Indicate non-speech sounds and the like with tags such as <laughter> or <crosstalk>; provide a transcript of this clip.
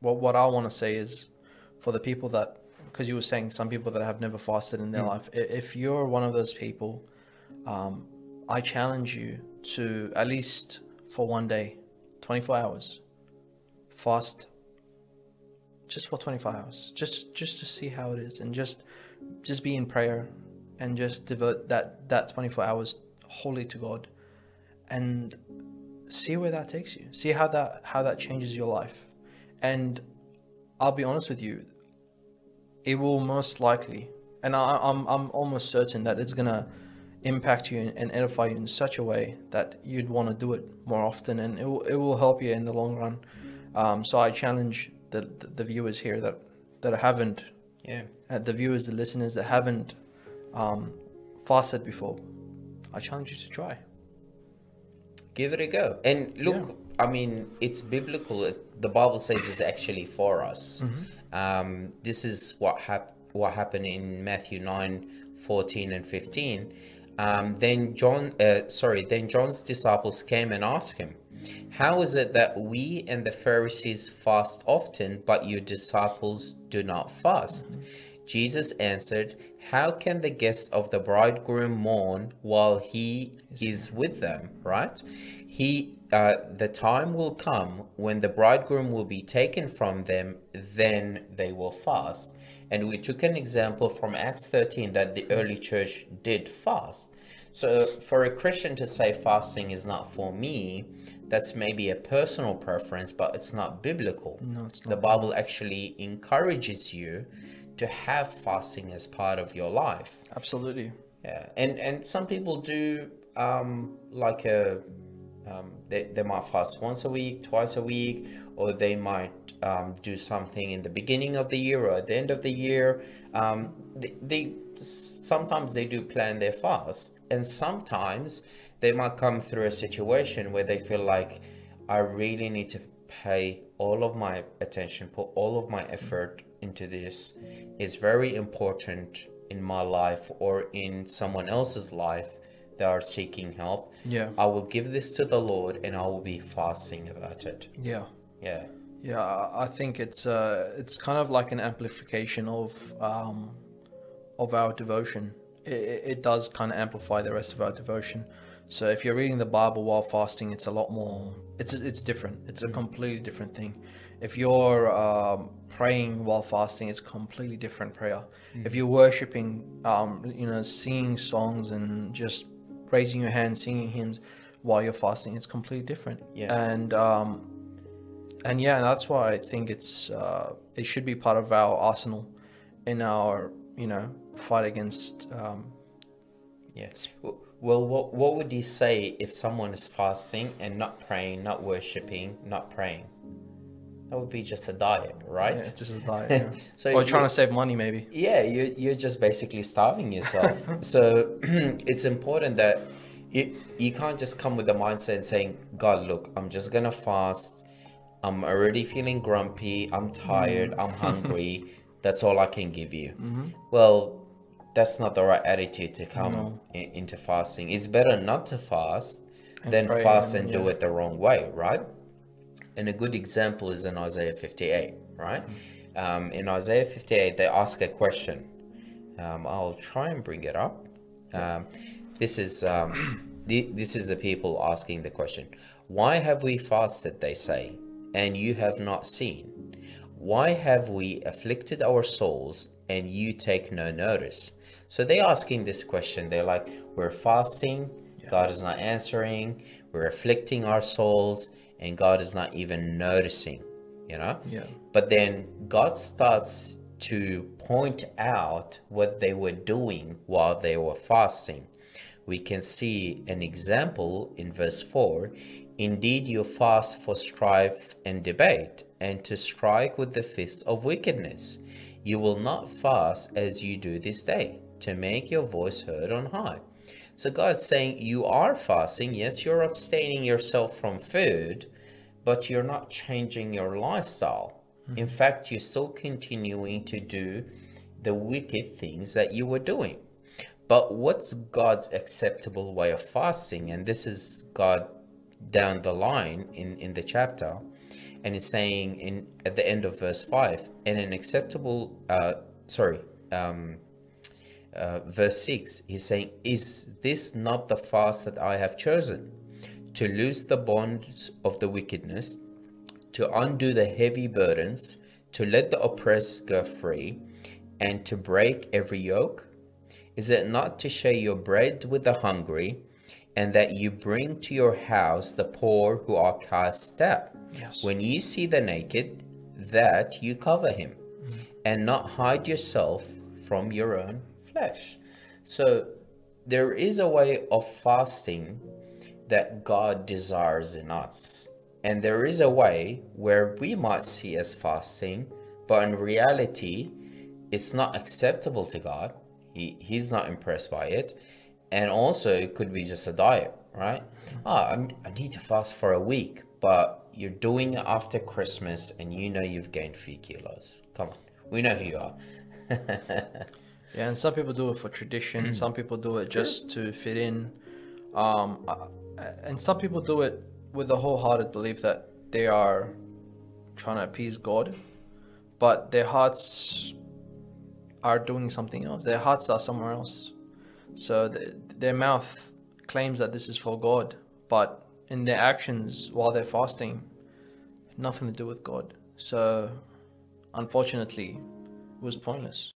what what I want to say is, for the people that, because you were saying some people that have never fasted in their life, if you're one of those people, um, I challenge you to at least for one day, 24 hours, fast. Just for 24 hours, just just to see how it is, and just just be in prayer, and just devote that that 24 hours wholly to God, and see where that takes you. See how that how that changes your life. And I'll be honest with you, it will most likely, and I, I'm I'm almost certain that it's gonna impact you and edify you in such a way that you'd want to do it more often, and it will it will help you in the long run. Um, so I challenge the, the the viewers here that that haven't, Yeah. uh, the viewers, the listeners that haven't um, fasted before. I challenge you to try. give it a go and look i mean it's biblical it, the bible says is actually for us. Um, this is what hap- what happened in matthew 9 14 and 15 um, then john uh, sorry then john's disciples came and asked him how is it that we and the pharisees fast often but your disciples do not fast jesus answered how can the guests of the bridegroom mourn while he is with them? Right? He uh, the time will come when the bridegroom will be taken from them then they will fast. And we took an example from acts 13 that the early church did fast. So for a christian to say fasting is not for me that's maybe a personal preference but it's not biblical. No, it's not. the bible actually encourages you to have fasting as part of your life Absolutely. yeah, and and some people do um, like a um, they, they might fast once a week, twice a week, or they might um, do something in the beginning of the year or at the end of the year. Um, they, they sometimes they do plan their fast, and sometimes they might come through a situation where they feel like I really need to pay all of my attention, put all of my effort into this. It's very important in my life or in someone else's life that are seeking help. Yeah. I will give this to the Lord and I will be fasting about it. Yeah. Yeah. Yeah, I think it's uh, it's kind of like an amplification of um, of our devotion. It it does kind of amplify the rest of our devotion. So if you're reading the Bible while fasting, it's a lot more. It's it's different. It's a completely different thing. If you're um, praying while fasting, it's completely different prayer. If you're worshiping, um, you know, singing songs and just raising your hands, singing hymns while you're fasting, it's completely different. Yeah. And um, and yeah, that's why I think it's uh, it should be part of our arsenal in our you know fight against. Um, Yes. Well, what what would you say if someone is fasting and not praying, not worshiping, not praying? That would be just a diet, right? yeah, just a diet. <laughs> Yeah. So or trying to save money, maybe. Yeah, you you're just basically starving yourself. <laughs> so <clears throat> it's important that you you can't just come with the mindset and saying, God, look, I'm just gonna fast. I'm already feeling grumpy. I'm mm-hmm. tired. I'm hungry. <laughs> That's all I can give you. Mm-hmm. Well, that's not the right attitude to come i- into fasting. It's better not to fast than pray fast and- and do it the wrong way, right? And a good example is in Isaiah 58, right? Um, in Isaiah 58, they ask a question. Um, I'll try and bring it up. Um, this is um, <clears throat> the, this is the people asking the question. Why have we fasted? They say, and you have not seen. Why have we afflicted our souls and you take no notice? So they're asking this question. They're like, we're fasting, God is not answering, we're afflicting our souls, and God is not even noticing, you know? Yeah. But then God starts to point out what they were doing while they were fasting. We can see an example in verse 4 Indeed, you fast for strife and debate, and to strike with the fists of wickedness. You will not fast as you do this day, to make your voice heard on high. So God's saying you are fasting. Yes, you're abstaining yourself from food, but you're not changing your lifestyle. Hmm. In fact, you're still continuing to do the wicked things that you were doing. But what's God's acceptable way of fasting? And this is God down the line in, in the chapter. And he's saying in at the end of verse five, and an acceptable, uh, sorry, um, uh, verse six, he's saying, "Is this not the fast that I have chosen, to loose the bonds of the wickedness, to undo the heavy burdens, to let the oppressed go free, and to break every yoke? Is it not to share your bread with the hungry?" And that you bring to your house the poor who are cast out. Yes. When you see the naked, that you cover him, mm. and not hide yourself from your own flesh. So there is a way of fasting that God desires in us. And there is a way where we might see as fasting, but in reality, it's not acceptable to God. He, he's not impressed by it and also it could be just a diet right? Oh, I'm, i need to fast for a week but you're doing it after christmas and you know you've gained a few kilos. Come on we know who you are. <laughs> Yeah and some people do it for tradition. Some people do it just to fit in. Um, and some people do it with a wholehearted belief that they are trying to appease god but their hearts are doing something else. Their hearts are somewhere else so the, their mouth claims that this is for God, but in their actions while they're fasting, nothing to do with God. So unfortunately, it was pointless.